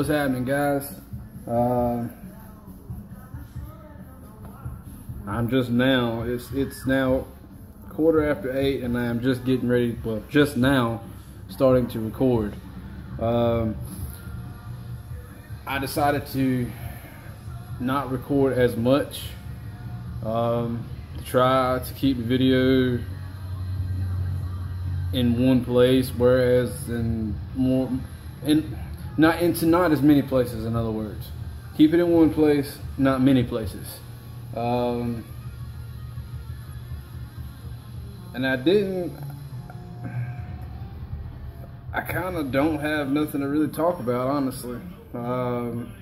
What's happening, guys? Uh, I'm just now. It's it's now quarter after eight, and I'm just getting ready. Well, just now, starting to record. Um, I decided to not record as much. Um, to try to keep the video in one place, whereas in more in not into not as many places. In other words, keep it in one place, not many places. Um, and I didn't. I kind of don't have nothing to really talk about, honestly. Um,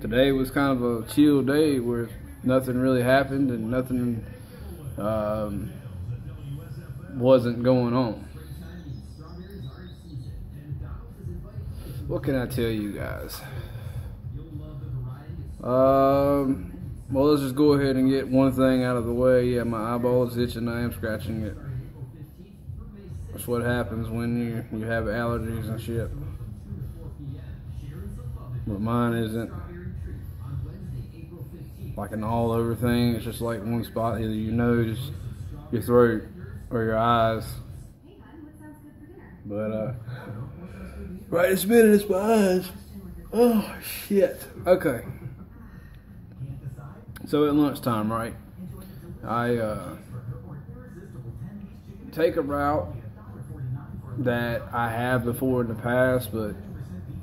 today was kind of a chill day where nothing really happened and nothing um, wasn't going on. What can I tell you guys? Um, well, let's just go ahead and get one thing out of the way. Yeah, my eyeball is itching. I am scratching it. That's what happens when you, you have allergies and shit. But mine isn't like an all over thing. It's just like one spot, either your nose, your throat, or your eyes. But, uh, right this minute, it's my eyes. Oh, shit. Okay. So at lunchtime, right, I, uh, take a route that I have before in the past, but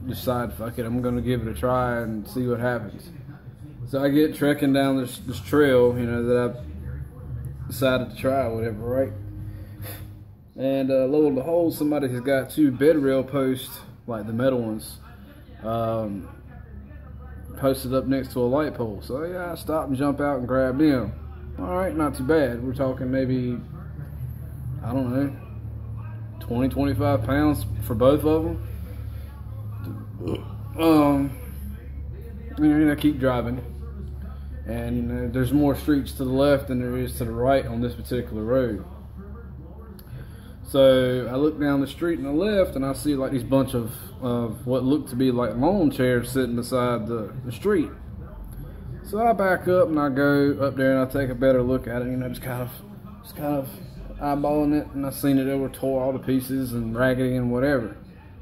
decide, fuck it, I'm gonna give it a try and see what happens. So I get trekking down this, this trail, you know, that I've decided to try, whatever, right? And uh, lo and behold, somebody has got two bed rail posts, like the metal ones, um, posted up next to a light pole. So yeah, I stop and jump out and grab them. All right, not too bad. We're talking maybe, I don't know, 20, 25 pounds for both of them. Um, know, I keep driving. And know, there's more streets to the left than there is to the right on this particular road. So I look down the street and the left and I see like these bunch of, of what look to be like lawn chairs sitting beside the, the street. So I back up and I go up there and I take a better look at it, you know, just kind of just kind of eyeballing it and I seen it were tore all the pieces and raggedy and whatever.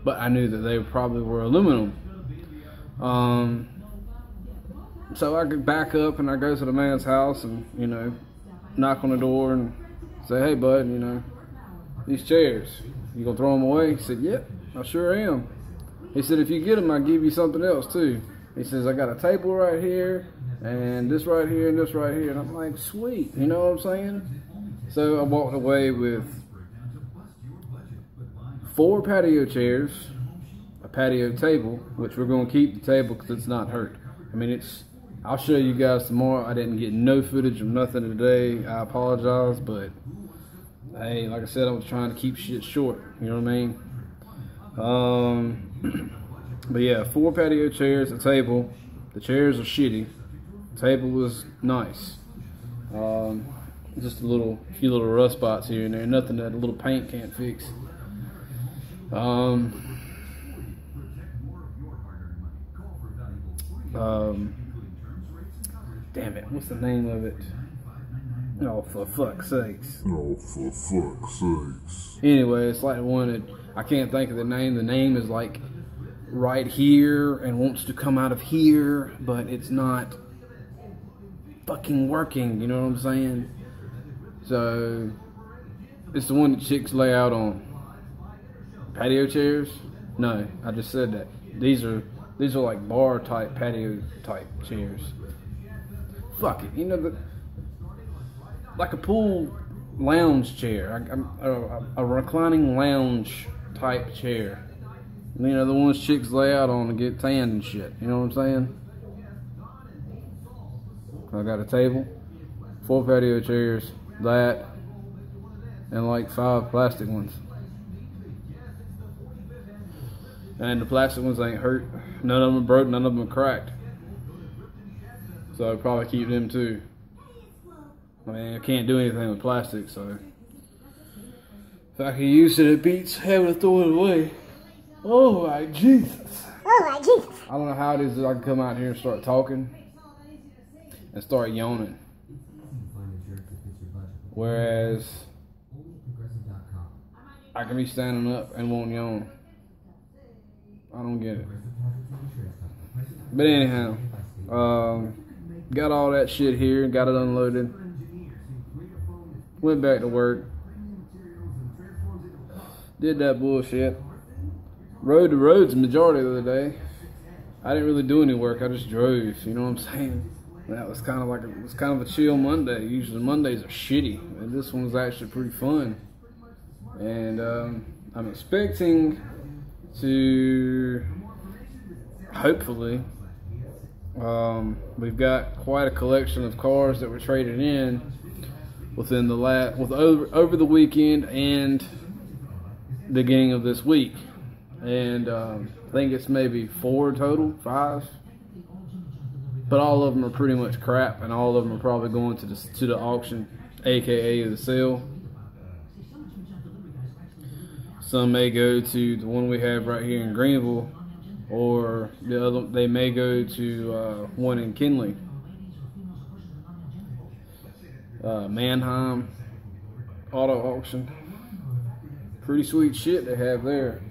But I knew that they probably were aluminum. Um, so I back up and I go to the man's house and, you know, knock on the door and say, hey, bud, you know, these chairs, you gonna throw them away? He said, yep, I sure am. He said, if you get them, I'll give you something else too. He says, I got a table right here and this right here and this right here. And I'm like, sweet, you know what I'm saying? So I walked away with four patio chairs, a patio table, which we're gonna keep the table because it's not hurt. I mean, it's, I'll show you guys tomorrow. I didn't get no footage of nothing today. I apologize, but hey, like I said, I was trying to keep shit short. You know what I mean? Um, but yeah, four patio chairs, a table. The chairs are shitty. The table was nice. Um, just a little, few little rust spots here and there. Nothing that a little paint can't fix. Um, um, damn it, what's the name of it? Oh, for fuck's sakes. Oh, for fuck's sakes. Anyway, it's like the one that I can't think of the name. The name is like right here and wants to come out of here, but it's not fucking working. You know what I'm saying? So it's the one that chicks lay out on patio chairs. No, I just said that. These are these are like bar type patio type chairs. Fuck it, you know the like a pool lounge chair, um, a, a, a reclining lounge type chair. You know the ones chicks lay out on to get tanned and shit. You know what I'm saying? I got a table, four patio chairs, that, and like five plastic ones. And the plastic ones ain't hurt. None of them broke, none of them are cracked. So I'd probably keep them too. I mean, I can't do anything with plastic, so. If I can use it, it beats having to throw it away. Oh my Jesus. Oh my Jesus. I don't know how it is that I can come out here and start talking and start yawning. Whereas I can be standing up and won't yawn. I don't get it. But anyhow, um, got all that shit here, got it unloaded. Went back to work. Did that bullshit. Rode the roads the majority of the day. I didn't really do any work. I just drove. You know what I'm saying? That was kind of like a, it was kind of a chill Monday. Usually Mondays are shitty, and this one was actually pretty fun. And um, I'm expecting to hopefully um, we've got quite a collection of cars that were traded in within the last with over over the weekend and the beginning of this week, and um, I think it's maybe four total, five. But all of them are pretty much crap, and all of them are probably going to the to the auction, aka the sale. Some may go to the one we have right here in Greenville, or the other. They may go to uh, one in Kinley, uh, Manheim Auto Auction. Pretty sweet shit they have there.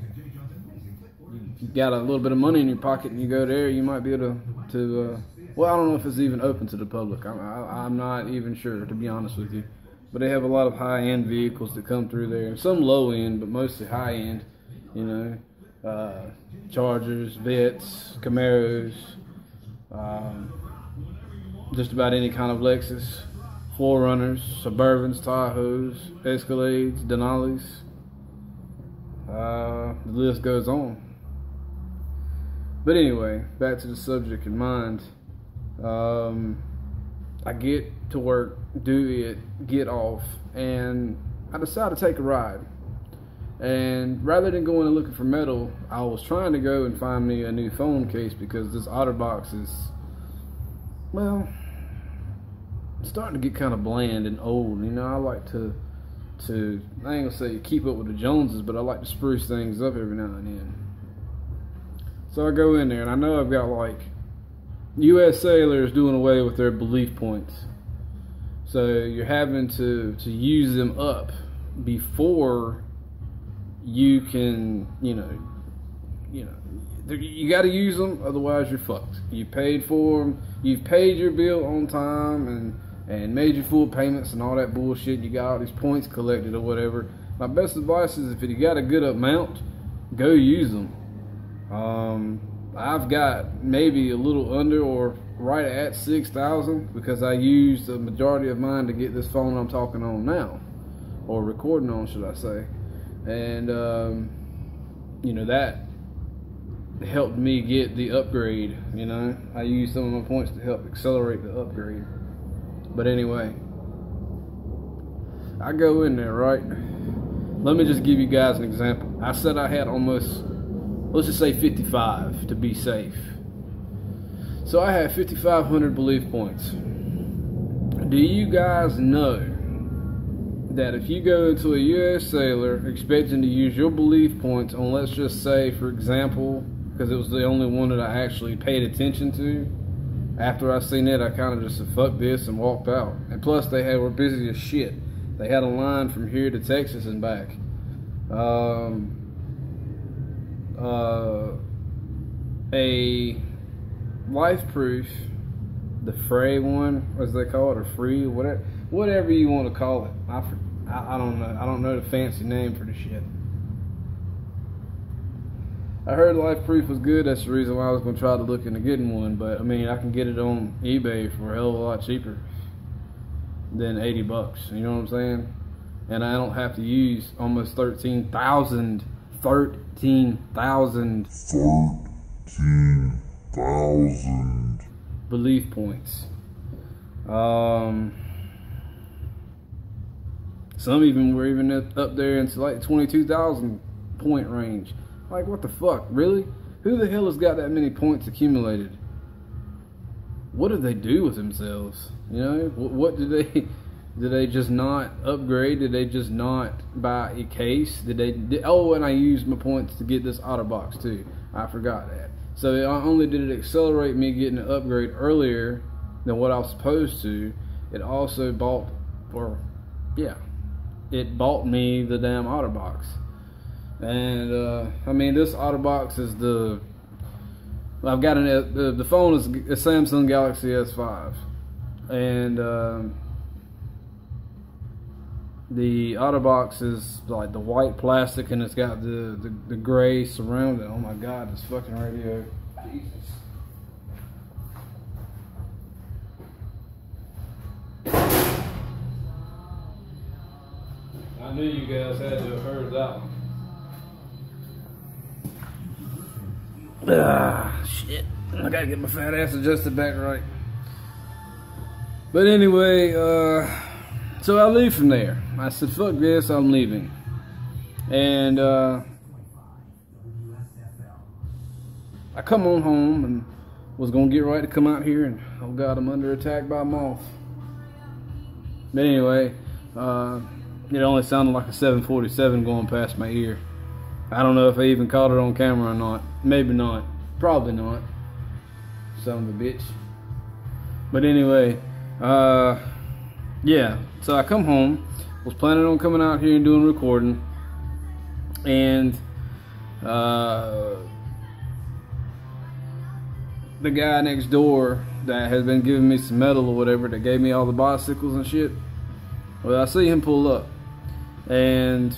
You got a little bit of money in your pocket and you go there, you might be able to. to uh, well, I don't know if it's even open to the public. I'm, I, I'm not even sure, to be honest with you. But they have a lot of high-end vehicles that come through there, some low-end, but mostly high-end. You know, uh, Chargers, Vettes, Camaros, um, just about any kind of Lexus, 4Runners, Suburbans, Tahoes, Escalades, Denali's. Uh, the list goes on. But anyway, back to the subject in mind. Um, I get to work, do it, get off, and I decide to take a ride. And rather than going and looking for metal, I was trying to go and find me a new phone case because this OtterBox is, well, starting to get kind of bland and old. You know, I like to, to I ain't gonna say keep up with the Joneses, but I like to spruce things up every now and then. So I go in there, and I know I've got like U.S. Cellular's doing away with their belief points. So you're having to to use them up before you can, you know, you know, you got to use them. Otherwise, you're fucked. You paid for them. You've paid your bill on time and and made your full payments and all that bullshit. You got all these points collected or whatever. My best advice is if you got a good amount, go use them. Um, I've got maybe a little under or right at 6,000 because I used the majority of mine to get this phone I'm talking on now, or recording on, should I say. And, um, you know, that helped me get the upgrade, you know. I used some of my points to help accelerate the upgrade. But anyway, I go in there, right? Let me just give you guys an example. I said I had almost let's just say 55 to be safe. So I have 5,500 belief points. Do you guys know that if you go into a U.S. Cellular expecting to use your belief points on, let's just say, for example, because it was the only one that I actually paid attention to, after I seen it, I kind of just said, fuck this and walked out. And plus, they had, were busy as shit. They had a line from here to Texas and back. Um, uh, a life proof, the Fre one, as they call it, or free, whatever, whatever you want to call it. I, I, I don't know. I don't know the fancy name for the shit. I heard LifeProof was good. That's the reason why I was going to try to look into getting one. But I mean, I can get it on eBay for a hell of a lot cheaper than 80 bucks. You know what I'm saying? And I don't have to use almost 13,000 13,000 13,000 belief points. Um, some even were even up there into like 22,000 point range. Like, what the fuck? Really? Who the hell has got that many points accumulated? What do they do with themselves? You know, what, what do they did they just not upgrade? Did they just not buy a case? Did they? Did, oh, and I used my points to get this OtterBox too. I forgot that. So not only did it accelerate me getting an upgrade earlier than what I was supposed to, it also bought, or yeah, it bought me the damn OtterBox. And uh, I mean, this OtterBox is the I've got an the, the phone is a Samsung Galaxy S5, and um, the OtterBox is like the white plastic, and it's got the the, the gray surrounding. Oh my God, this fucking radio! Jesus. I knew you guys had to have heard that one. Ah, shit. I gotta get my fat ass adjusted back right. But anyway, uh, so I leave from there. I said, fuck this, I'm leaving. And, uh, I come on home and was gonna get right to come out here and, oh god, I'm under attack by moth. But anyway, uh, it only sounded like a 747 going past my ear. I don't know if I even caught it on camera or not. Maybe not. Probably not. Son of a bitch. But anyway, uh, yeah. So I come home. Was planning on coming out here and doing recording. And, uh, the guy next door that has been giving me some metal or whatever that gave me all the bicycles and shit. Well, I see him pull up. And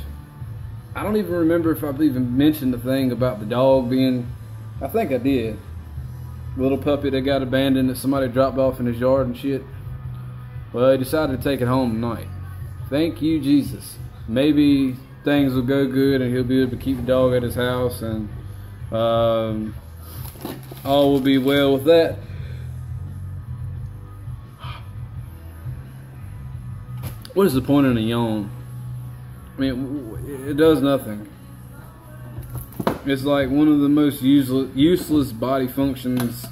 I don't even remember if I've even mentioned the thing about the dog being. I think I did. Little puppy that got abandoned that somebody dropped off in his yard and shit. Well, he decided to take it home tonight. Thank you, Jesus. Maybe things will go good and he'll be able to keep the dog at his house and um, all will be well with that. What is the point in a yawn? I mean, it does nothing. It's like one of the most useless, useless body functions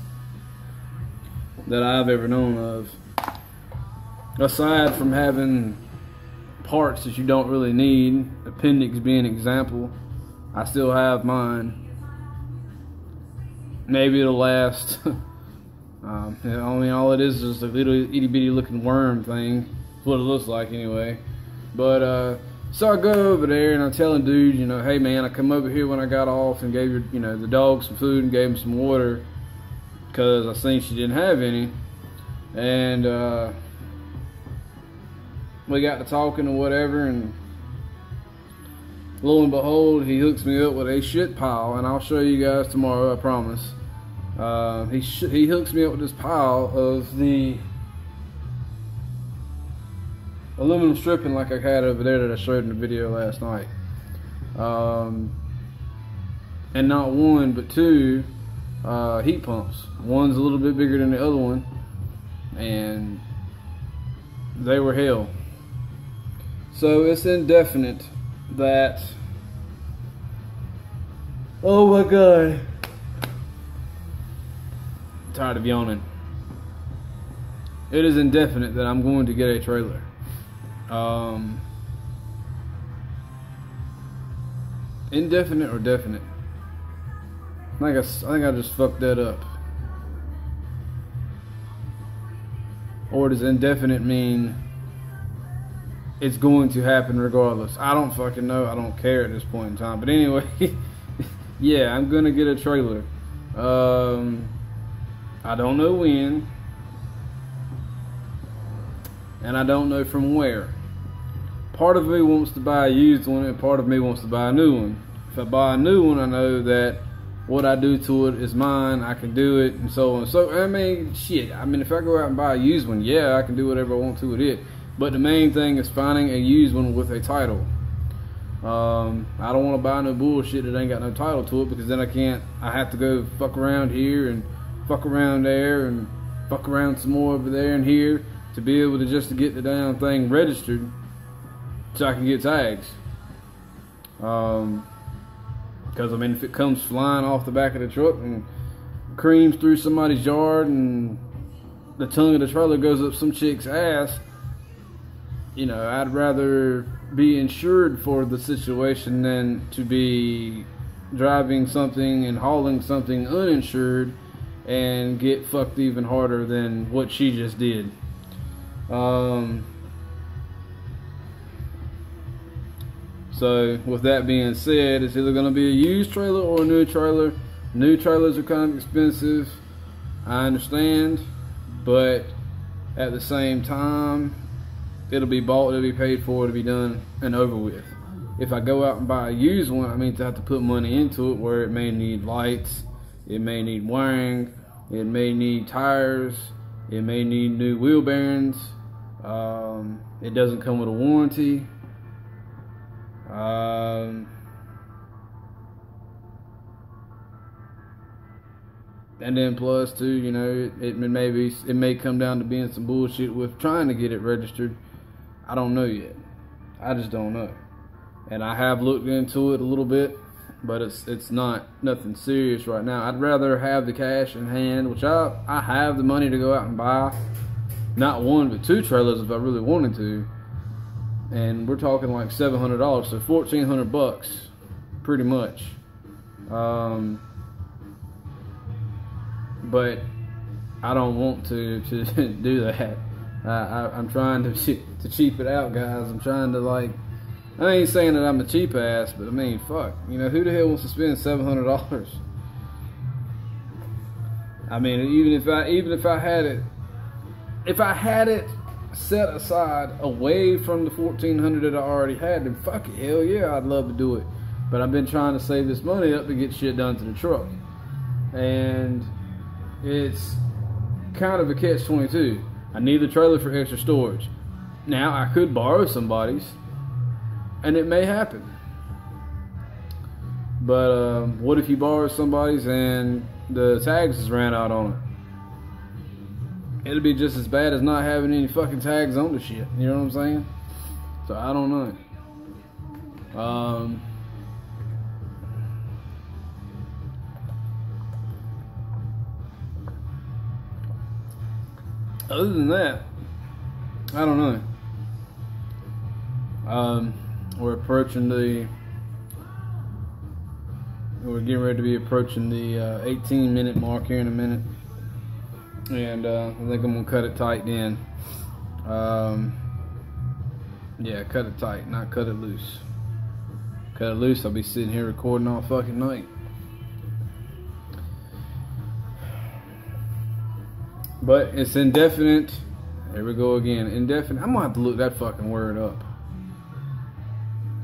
that I've ever known of. Aside from having parts that you don't really need, appendix being an example, I still have mine. Maybe it'll last. um, I mean, all it is is a little itty bitty looking worm thing. What it looks like anyway. But, uh, so I go over there and I'm telling dude, you know, hey man, I come over here when I got off and gave your, you know, the dog some food and gave him some water because I seen she didn't have any. And uh, we got to talking or whatever, and lo and behold, he hooks me up with a shit pile, and I'll show you guys tomorrow, I promise. Uh, he he hooks me up with this pile of the aluminum stripping like I had over there that I showed in the video last night. Um, and not one, but two uh, heat pumps. One's a little bit bigger than the other one, and they were hell. So it's indefinite that. Oh my god. I'm tired of yawning. It is indefinite that I'm going to get a trailer. Um, indefinite or definite? I think I, I think I just fucked that up. Or does indefinite mean it's going to happen regardless? I don't fucking know. I don't care at this point in time. But anyway, yeah, I'm gonna get a trailer. Um, I don't know when and I don't know from where. Part of me wants to buy a used one, and part of me wants to buy a new one. If I buy a new one, I know that what I do to it is mine. I can do it, and so on. So I mean, shit. I mean, if I go out and buy a used one, yeah, I can do whatever I want to with it. But the main thing is finding a used one with a title. Um, I don't want to buy no bullshit that ain't got no title to it because then I can't. I have to go fuck around here and fuck around there and fuck around some more over there and here to be able to just to get the damn thing registered so I can get tags. Um, because I mean, if it comes flying off the back of the truck and creams through somebody's yard and the tongue of the trailer goes up some chick's ass, you know, I'd rather be insured for the situation than to be driving something and hauling something uninsured and get fucked even harder than what she just did. Um, so, with that being said, it's either going to be a used trailer or a new trailer. New trailers are kind of expensive. I understand, but at the same time, it'll be bought, it'll be paid for, it'll be done and over with. If I go out and buy a used one, I mean to have to put money into it where it may need lights, it may need wiring, it may need tires, it may need new wheel bearings. Um, it doesn't come with a warranty. Um, and then plus too, you know, it, it may be it may come down to being some bullshit with trying to get it registered. I don't know yet. I just don't know. And I have looked into it a little bit, but it's it's not nothing serious right now. I'd rather have the cash in hand, which I I have the money to go out and buy, not one but two trailers if I really wanted to. And we're talking like seven hundred dollars, so fourteen hundred bucks, pretty much. Um, but I don't want to to do that. I, I, am trying to to cheap it out, guys. I'm trying to like. I ain't saying that I'm a cheap ass, but I mean, fuck. You know, who the hell wants to spend seven hundred dollars? I mean, even if I even if I had it, if I had it set aside away from the fourteen hundred that I already had, then fuck it, hell yeah, I'd love to do it. But I've been trying to save this money up to get shit done to the truck, and it's kind of a catch 22. I need the trailer for extra storage. Now, I could borrow somebody's, and it may happen. But um, what if you borrow somebody's and the tags ran out on it? It'll be just as bad as not having any fucking tags on the shit. You know what I'm saying? So I don't know. Um, other than that, I don't know. Um, we're approaching the. We're getting ready to be approaching the uh, 18 minute mark here in a minute, and uh, I think I'm gonna cut it tight then. Um, yeah, cut it tight, not cut it loose. Cut it loose, I'll be sitting here recording all fucking night. But it's indefinite. Here we go again. Indefinite. I'm gonna have to look that fucking word up.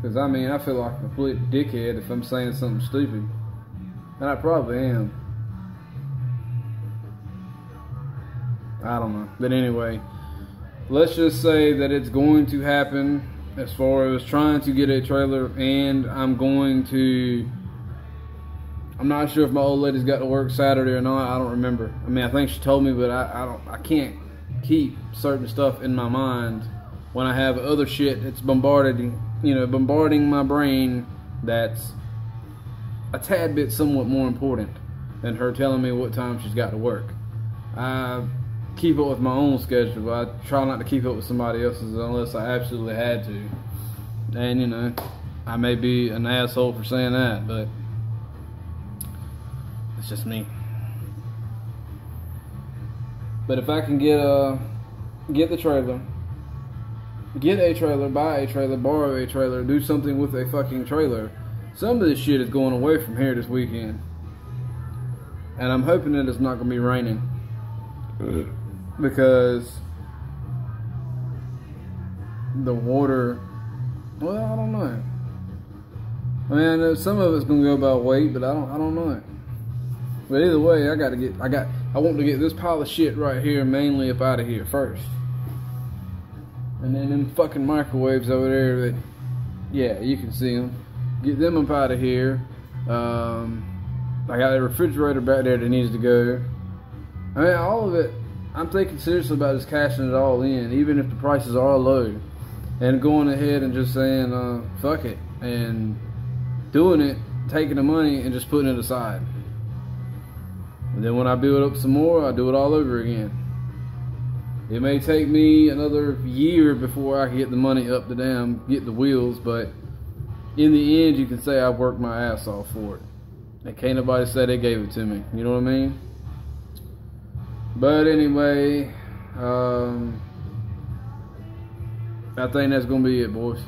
Cause I mean, I feel like a complete dickhead if I'm saying something stupid. And I probably am. I don't know. But anyway, let's just say that it's going to happen as far as trying to get a trailer and I'm going to I'm not sure if my old lady's got to work Saturday or not. I don't remember. I mean, I think she told me, but I, I don't. I can't keep certain stuff in my mind when I have other shit that's bombarding, you know, bombarding my brain. That's a tad bit somewhat more important than her telling me what time she's got to work. I keep up with my own schedule. I try not to keep up with somebody else's unless I absolutely had to. And you know, I may be an asshole for saying that, but it's just me. But if I can get a get the trailer, get a trailer, buy a trailer, borrow a trailer, do something with a fucking trailer, some of this shit is going away from here this weekend. And I'm hoping that it's not gonna be raining. Because the water well, I don't know. I mean, I know some of it's gonna go by weight, but I don't I don't know. But either way, I gotta get I got I want to get this pile of shit right here mainly up out of here first. And then them fucking microwaves over there that yeah, you can see them. Get them up out of here. Um, I got a refrigerator back there that needs to go. I mean, all of it. I'm thinking seriously about just cashing it all in, even if the prices are low, and going ahead and just saying, uh, "Fuck it," and doing it, taking the money and just putting it aside. And then when I build up some more, I do it all over again. It may take me another year before I can get the money up to dam, get the wheels, but in the end, you can say I worked my ass off for it. And can't nobody say they gave it to me. You know what I mean? But anyway, um, I think that's going to be it, boys.